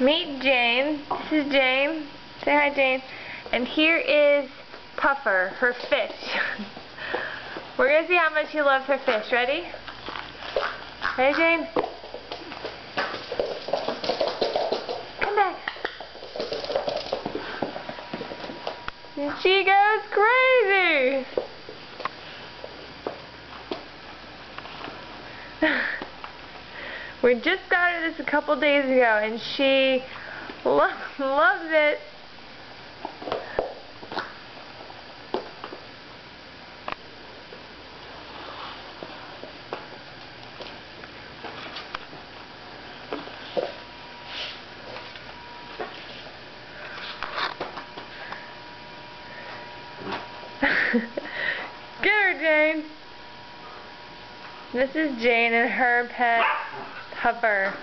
Meet Jane. This is Jane. Say hi, Jane. And here is Puffer, her fish. We're going to see how much she loves her fish. Ready? Ready, Jane? Come back. And she goes crazy. We just got her this a couple days ago, and she lo loves it. Get her, Jane. This is Jane and her pet hover